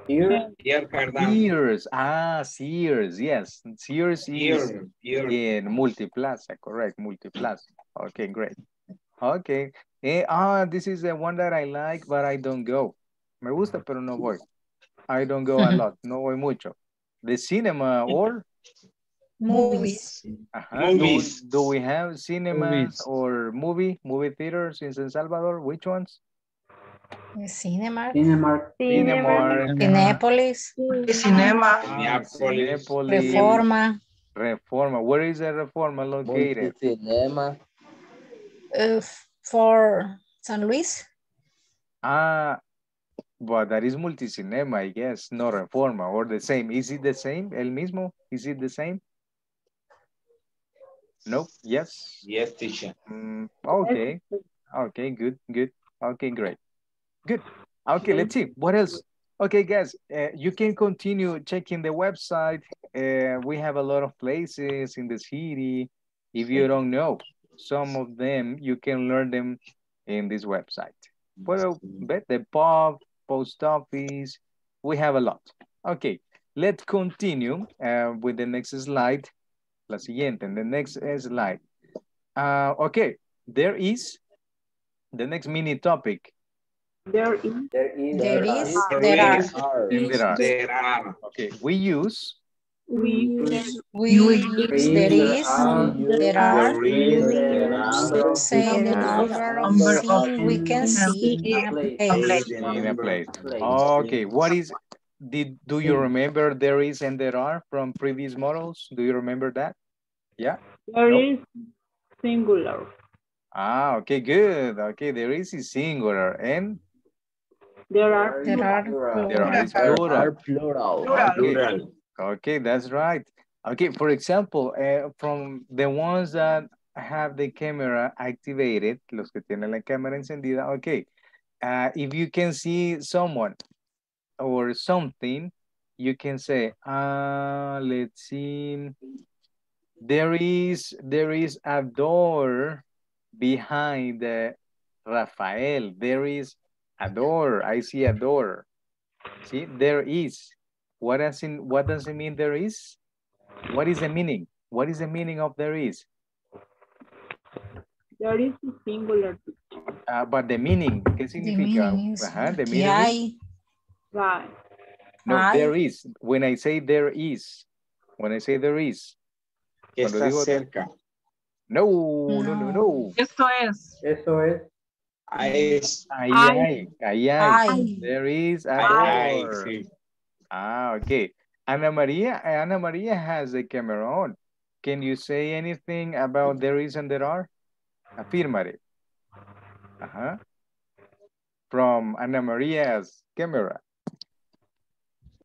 Here Pierre Cardin. Sears. Ah, Sears. Yes. Sears is Pierre. Pierre. in Multiplaza. Correct. Multiplaza. Okay, great. Okay. Eh, ah, this is the one that I like, but I don't go. Me gusta, pero no voy. I don't go a lot. No voy mucho. The cinema or movies. Ajá. Do, we- Movies. do we have cinemas Movies. or movie movie theaters in San Salvador? Which ones? Cinema, Cinemark Cinemark. Cinépolis, Cinema Minneapolis. Cinépolis, Reforma, Reforma. Where is the Reforma located? Multicinema. uh, for San Luis. Ah, but that is multicinema, I guess, no Reforma or the same. Is it the same? El mismo? Is it the same? Nope. Yes. Yes, teacher. Mm, okay. Okay, good, good. Okay, great. Good. Okay, let's see. What else? Okay, guys, uh, you can continue checking the website. Uh, we have a lot of places in the city. If you don't know some of them, you can learn them in this website. Puedo ver the pub, post office. We have a lot. Okay, let's continue uh, with the next slide. La siguiente, the next slide. Uh, okay, there is the next mini topic. There is There is. There is, There there is. are. There are. There are. Okay, we use we We use, there is, there are, There is. There are. say the number of things we can see in a place. in a place. Okay, what is, did, do you remember there is and there are from previous models? Do you remember that? Yeah? there No. is singular Ah, okay, good. Okay, there is is singular and there are There are there are is Are plural. plural. Okay, okay, that's right. Okay, for example, uh, from the ones that have the camera activated, los que tienen la cámara encendida, okay. Uh, if you can see someone or something, you can say, uh, let's see, there is, there is a door behind uh, Rafael. There is a door. I see a door. See, there is. What does it, what does it mean there is? What is the meaning? What is the meaning of there is? There is a singular. Uh, but the meaning, ¿qué significa? meaning is Ajá, the meaning is, hay. Right. no, hay. there is. When I say there is, when I say there is, Cuando está digo- cerca. no, no, no, no. Esto es. Eso es. Ahí es. Ahí Ay. hay, ahí hay. Hay. There is a Ahí, door. sí. Ah, okay. Ana Maria, Ana Maria has a camera on. Can you say anything about there is and there are? Affirmative. Uh-huh. From Ana Maria's camera.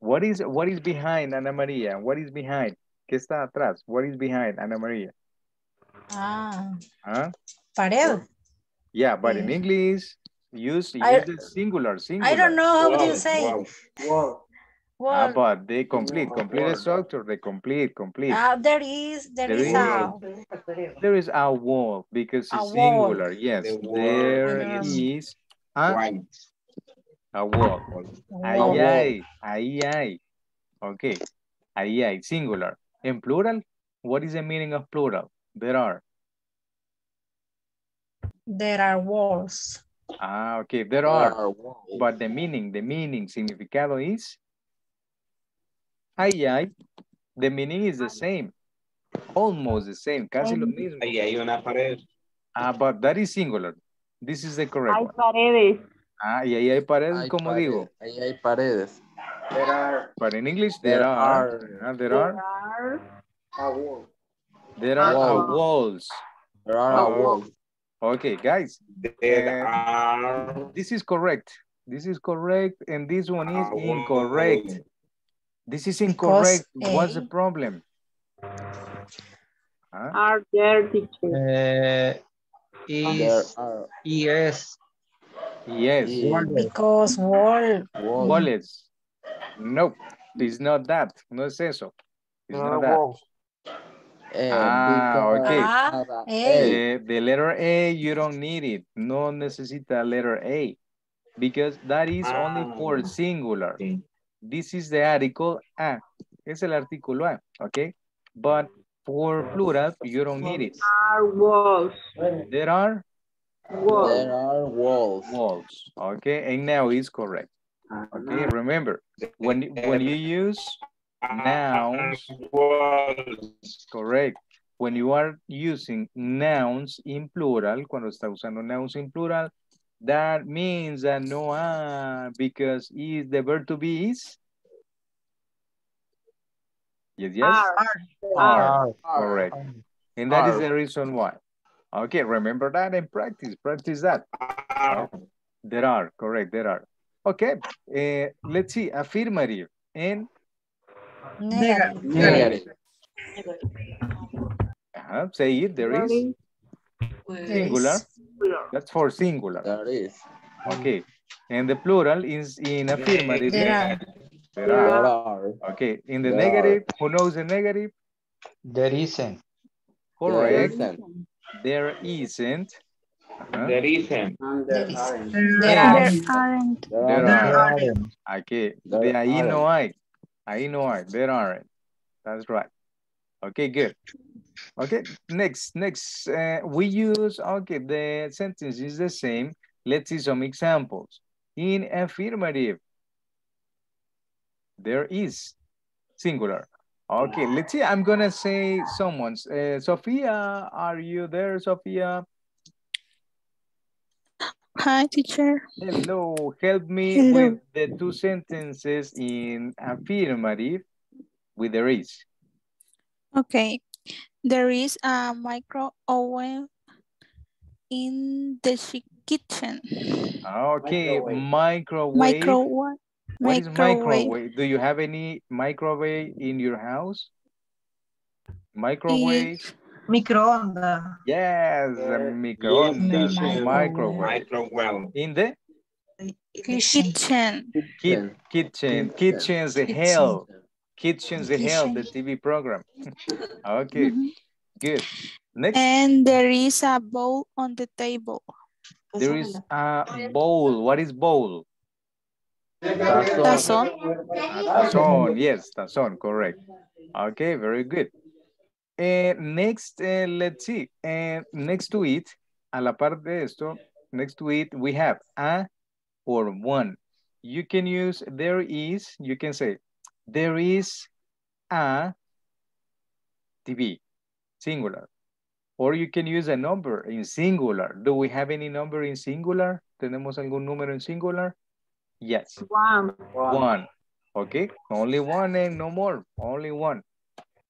What is what is behind Ana Maria? What is behind? ¿Qué está atrás? What is behind Ana Maria? Ah, Huh? pared. Yeah, but in English, use, use I- the singular, singular. I don't know how Wow, to say. wow. Wow. Ah, Well, but they complete, complete the structure, they complete, complete. uh, there is, there There is is. a, There is a wall because A it's wall. singular. Yes, The wall there is is a, White. A wall. Ahí hay, ahí hay. Okay, ahí hay, singular. En plural, what is the meaning of plural? There are. there are walls. Ah, okay, there are. But the meaning, the meaning, significado is. Ahí hay. The meaning is the same. Almost the same, casi lo mismo. Ahí hay una pared. Ah, but that is singular. This is the correct Hay one. paredes. Ah, y ahí hay paredes, Hay como paredes, digo. Ahí hay paredes. There are. But in English, there, There are, are. ah, there There are, are A wall. there are Wall. uh, walls. There are a Oh. wall. Okay, guys, There Eh, are. this is correct. This is correct, and this one is incorrect. This is Because, incorrect. What's the eh, problem? Huh? are there teacher. Uh, There is are es Yes. Because wall, wallets. Nope, it's not that. No es eso. It's not that. Eh, Ah, because okay. Ah, eh. Eh, the letter A, you don't need it. No necesita letter A. Because that is only for Ah. singular. This is the article A. Es el artículo A, okay? But for plural, you don't need it. Are walls. There are Walls. There are walls. walls, okay? And now is correct, okay? Uh-huh. Remember, when, when you use nouns, Walls. correct. When you are using nouns in plural, cuando está usando nouns in plural, that means that no are because is the verb to be is? Yes, yes? Are. Are, are, correct. And that is Are. the reason why. Okay, remember that and practice, practice that. Are. There are, correct, there are. Okay, eh, let's see, affirmative and negative. Negative. uh say it, there There is, is There singular, that's for singular. There is. Okay, and the plural is in affirmative. There are. There There are. are. Okay, in the There negative, who knows the negative? there isn't. Correct, There isn't. There isn't. Uh-huh. There isn't. And There there is. aren't. There There are. aren't. There There are. are. There aren't. Aquí, There de ahí no aren't. hay. Ahí no hay. There aren't. That's right. Okay, good. Okay, next, next. Uh, we use, okay, the sentence is the same. Let's see some examples. In affirmative, there is singular. Okay, let's see. I'm gonna say someone's. Uh, Sophia, are you there, Sophia? Hi, teacher. Hello, help me Hello. with the two sentences in affirmative with there is. Okay. There is a micro oven in the chi- kitchen. Okay, Microwave. microwave. Microwave. What is Microwave. microwave? Do you have any microwave in your house? Microwave. Microondas. Yes, a microondas, Microwave. microwave. Microwave. In the Kitchen. Kitchen. kitchen, kitchen's the hell. Kitchen's the hell, the TV program. Okay, mm-hmm. good. Next, And there is a bowl on the table. there is a bowl. What is bowl? Tazón. Tazón, yes, tazón, correct. Okay, very good. And next, uh, let's see, and next to it, a la par de esto, next to it, we have a or one. You can use there is, you can say, there is a TV, singular. Or you can use a number in singular. Do we have any number in singular? ¿Tenemos algún número en singular? Yes. One. One. Okay, only one and no more. Only one.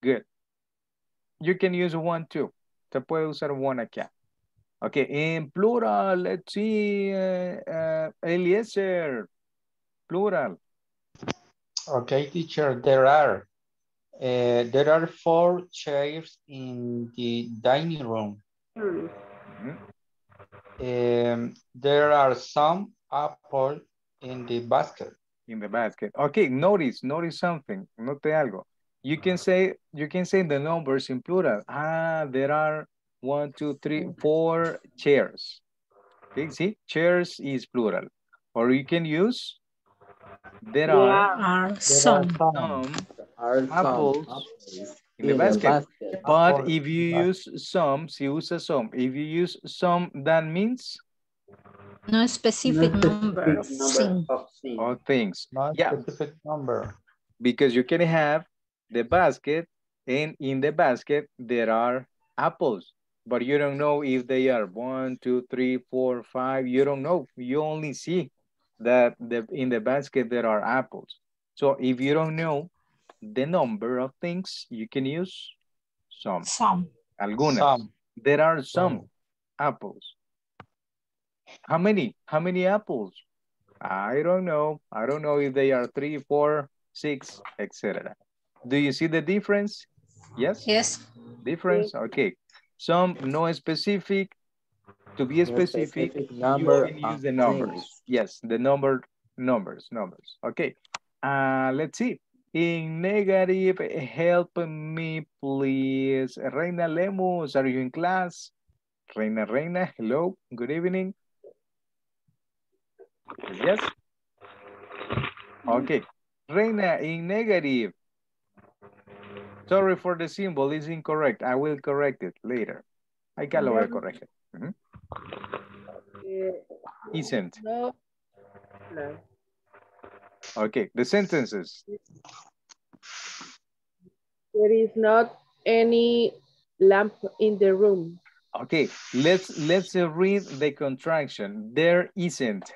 Good. You can use one too. Se puede usar one acá. Okay, in plural, let's see, uh, uh, Eliezer, plural. Okay, teacher, there are. Uh, there are four chairs in the dining room. Hmm. Um, there are some apple in the basket. In the basket. Okay, notice, notice something. Note algo. You can say, you can say the numbers in plural. Ah, there are one, two, three, four chairs. Okay, see, chairs is plural. Or you can use, there are Are some. are some. some Are some Apples apples in the basket. But Apple if you in the use some, si usa some, if you use some, that means No specific number of thing. of things. all things. Not Yeah. specific number. Because you can have the basket and in the basket there are apples, but you don't know if they are one, two, three, four, five. You don't know. You only see that the, in the basket there are apples. So if you don't know the number of things, you can use some. Some. Algunas. Some. There are some apples. How many? How many apples? I don't know. I don't know if they are three, four, six, etc. Do you see the difference? Yes? Yes. Difference? Okay. Some no specific. To be No specific, specific you number can use the numbers. things. Yes, the number, numbers, numbers. Okay. Uh, let's see. In negative, help me, please. Reina Lemus, are you in class? Reina, Reina, hello, good evening. Yes? Okay. Reina, in negative. Sorry for the symbol, it's incorrect. I will correct it later. Acá lo voy a corregir. Ujú. Eh, Isn't. no. No. Okay, the sentences. There is not any lamp in the room. Okay, let's let's uh, read the contraction. There isn't.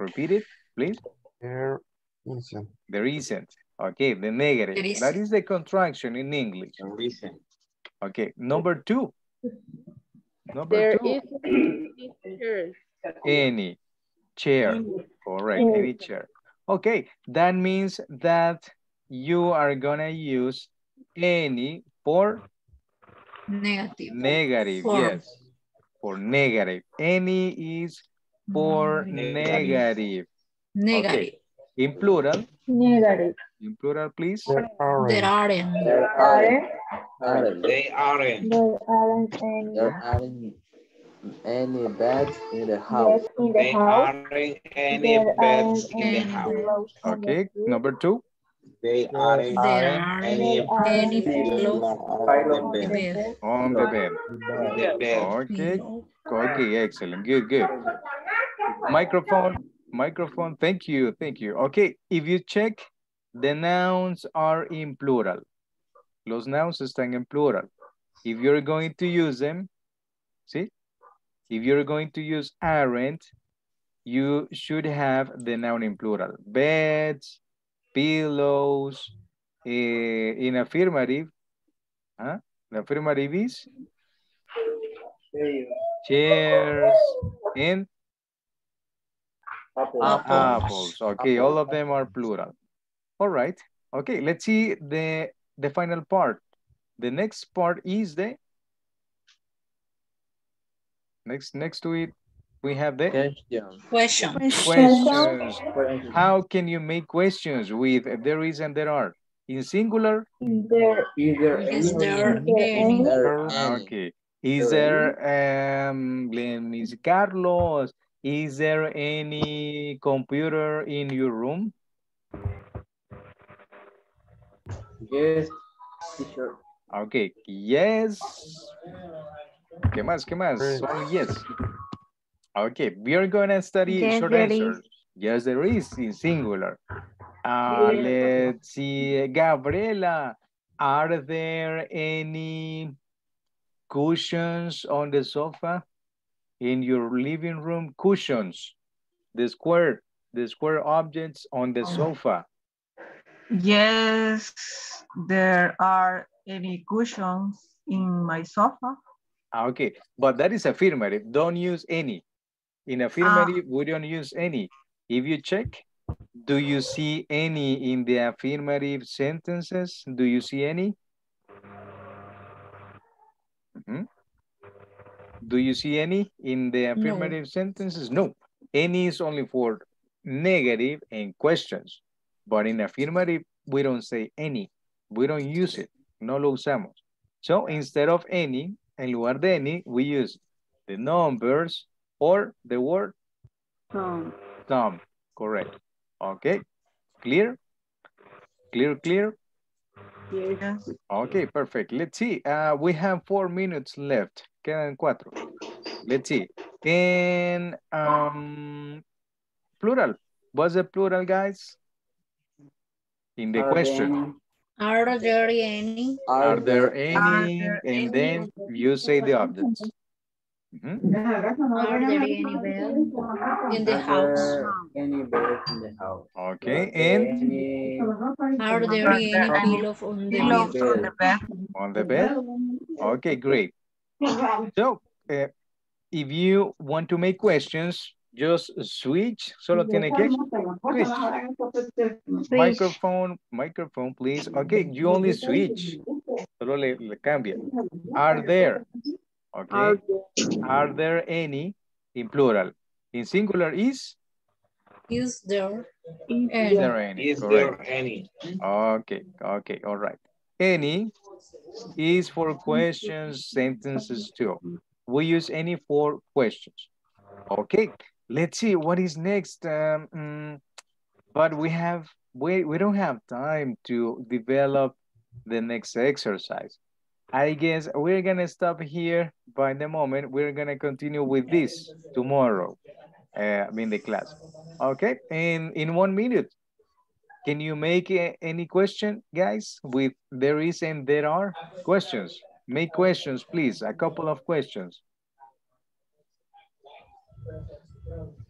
Repeat it, please. There isn't. There isn't. Okay, the negative. There is. That is the contraction in English. Listen. Okay, number two. Number There two. is any chairs. Any chair. Correct, any chair. Okay, that means that you are gonna use any for Negative. negative, For. yes. For negative. Any is for negative. Negative. In plural, Negative. in plural, please. There There aren't. aren't. There aren't. aren't. They aren't. There aren't any There aren't any beds in the house. beds in the They house. aren't any There beds aren't in the house. pillows on the Okay, number two. They aren't There any aren't any pillows pillows on the bed. bed. On the bed. The bed. Okay, Pillow. okay, excellent, good, good. Microphone, microphone, thank you, thank you. Okay, if you check, the nouns are in plural. Los nouns están en plural. If you're going to use them, see? If you're going to use aren't, you should have the noun in plural. Beds, pillows, eh, in affirmative, huh? The affirmative is chairs, and apples. Okay, all of them are plural. All right. Okay, let's see the the final part. The next part is the next next to it we have the Question. questions. How can you make questions with there is and there are? In singular? Either, either Is any, there any? Okay. Is there, um, let me see, Carlos, is there any computer in your room? Yes, teacher. Okay, yes. ¿Qué más? ¿Qué más? Only yes. Okay, we are gonna study Yes, short there is. answers. Yes, there is in singular. Uh, let's see, Gabriela, are there any cushions on the sofa in your living room? Cushions, the square, the square objects on the sofa. Yes, there are any cushions in my sofa. Ah, Okay, but that is affirmative. Don't use any. In affirmative, we don't use any. If you check, do you see any in the affirmative sentences? Do you see any? Mhm. Do you see any in the affirmative sentences? No. Any is only for negative and questions. But in affirmative, we don't say any. We don't use it. No lo usamos. So instead of any, en lugar de any, we use the numbers or the word Some. some. Correct. Okay. Clear? Clear, clear? Yes. Okay, perfect. Let's see. Uh, we have four minutes left. Quedan cuatro. Let's see. In um, plural. What's the plural, guys? In the Are question. Are there any? Are there any? there And then you say the objects. Mhm. Are there any bed in the Are house? there any beds in the house? Okay, and Any Are there any pillows on the Pillows on the bed. on the bed? Okay, great. So, uh, if you want to make questions, just switch. Solo tiene que switch. Microphone, microphone, please. Okay, you only switch. Solo le, le cambia. Are there? Okay. Are there any in plural? In singular is? Is there Is any? there any? Is Correct. there any? Okay, okay, all right. Any is for questions, sentences too. We use any for questions. Okay, let's see what is next. Um, mm, but we have, we, we don't have time to develop the next exercise. I guess we're gonna stop here by the moment. We're gonna continue with this tomorrow uh, in the class. Okay, in, in one minute. Can you make a- any question, guys, with there is and there are questions? Make questions, please, a couple of questions.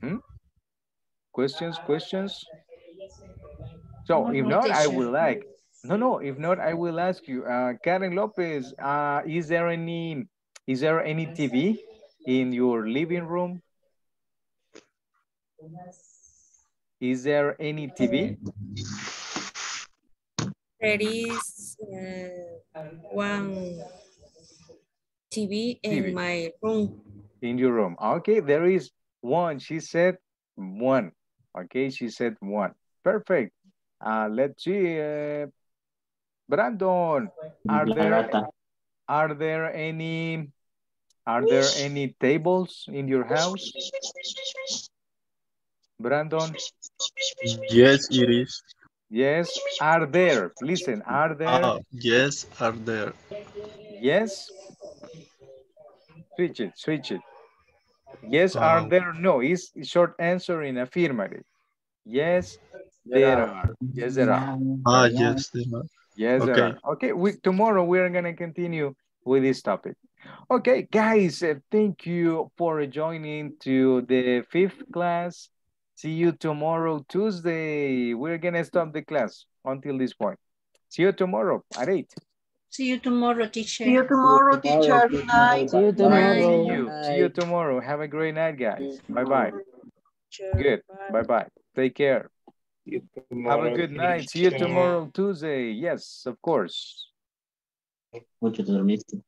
Hmm? Questions, questions? So if not, I will like, no, no, if not, I will ask you, uh, Karen Lopez, uh, is there any, is there any TV in your living room? Is there any TV? There is uh, one TV in TV. my room. In your room. Okay, there is one. She said one. Okay, she said one. Perfect. Uh, let's see. Uh, Brandon, are there are there any are there any tables in your house? Brandon, Yes, it is. yes. Are there? Listen, are there? Ah, yes, are there. Yes. Switch it, switch it. Yes, are Um, there? No, it's short answer in affirmative. Yes, there are. Yes, there are. Ah, yes, there are. Yes, there Okay. are. Okay, we, tomorrow we're gonna continue with this topic. Okay, guys, uh, thank you for joining to the fifth class. See you tomorrow, Tuesday. We're gonna stop the class until this point. See you tomorrow at eight. See you tomorrow, teacher. See you tomorrow, teacher. Good night. See you See tomorrow. you. See you tomorrow. Have a great night, guys. Bye-bye. Good. Bye-bye. Take care. Have a good night. See you tomorrow, Tuesday. Yes, of course. Mucho te dormiste.